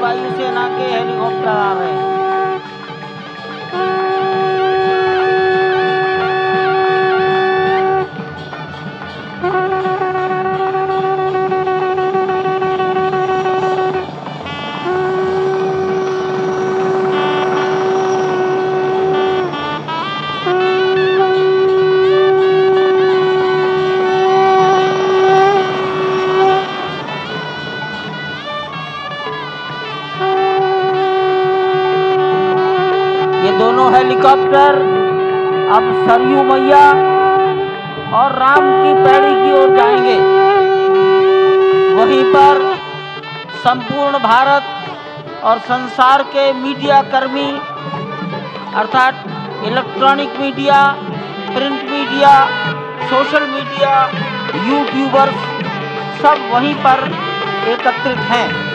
वायुसेना के हेलीकॉप्टर आ रहे हैं। दोनों हेलीकॉप्टर, अब सरयू मैया और राम की पैड़ी की ओर जाएँगे। वहीं पर संपूर्ण भारत और संसार के मीडिया कर्मी, अर्थात electronic media, print media, social media, youtubers, सब वहीं पर एकत्रित हैं।